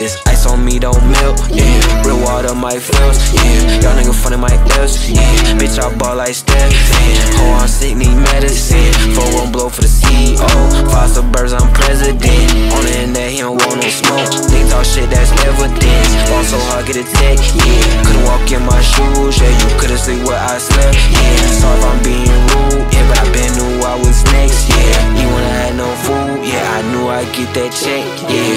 This ice on me don't melt, yeah. Real water Michael Phelps, yeah. Y'all nigga funny Mike Epps, yeah. Bitch, I ball like Steph, yeah. Ho, I'm sick, need medicine. Four won't blow for the CEO. Five suburbs, I'm president. On the internet, he don't want no smoke. Nigga talk shit, that's evidence. Ball so hard, get a tech, yeah. Couldn't walk in my shoes, yeah. You couldn't sleep where I slept, yeah. Sorry if I'm being rude, yeah. But I been knew I was next, yeah. You I had no food, yeah. I knew I'd get that check, yeah.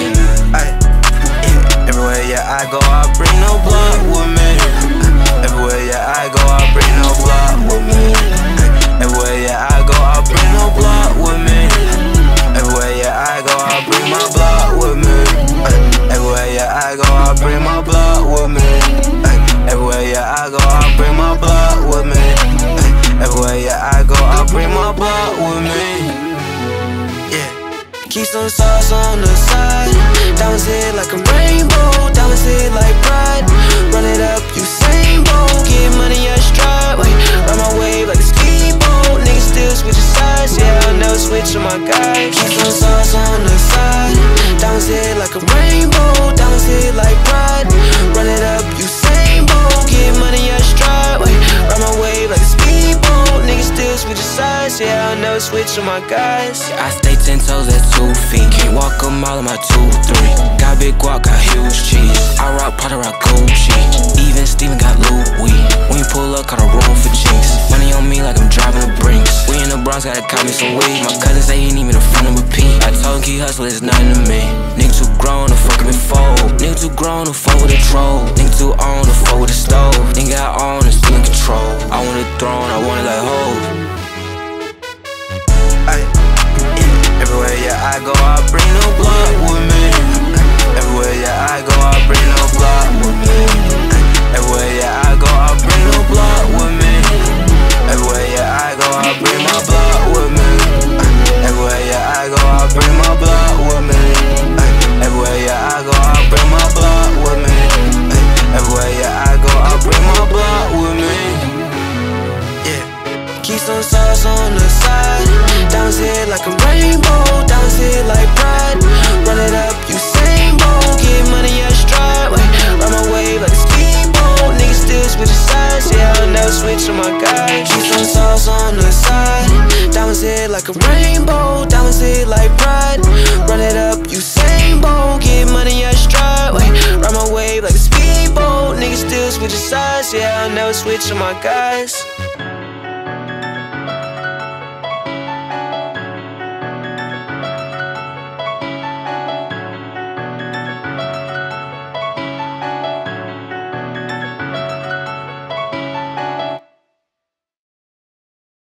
Keep some sauce on the side. Diamonds hit like a Yeah, I'll switch on my guys. I stay ten toes at two feet. Can't walk a mile in my two, three. Got big guac, got huge cheese. I rock Prada, rock Gucci. Even Steven got Louis. When you pull up, got a room for cheeks. Money on me like I'm driving the Brinks. We in the Bronx, gotta cop me some weed. My cousin say he need me to front him repeat. I told him keep hustle, it's nothing to me. Nigga too grown to fuck with fold. Nigga too grown to fuck with a troll. Nigga too on to fuck with a stove. I go, I bring no blood with me. Everywhere yeah I go, I like a rainbow. Diamonds hit like pride. Run it up, Usain Bolt. Get money, I stride. Wait, ride my wave like a speedboat. Niggas still switching sides. Yeah, I'll never switch on my guys.